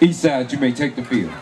East side, you may take the field.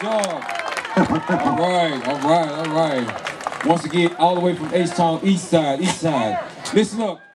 Job, all right, all right, all right. Once again, all the way from H-Town, East Side, East Side. Listen up.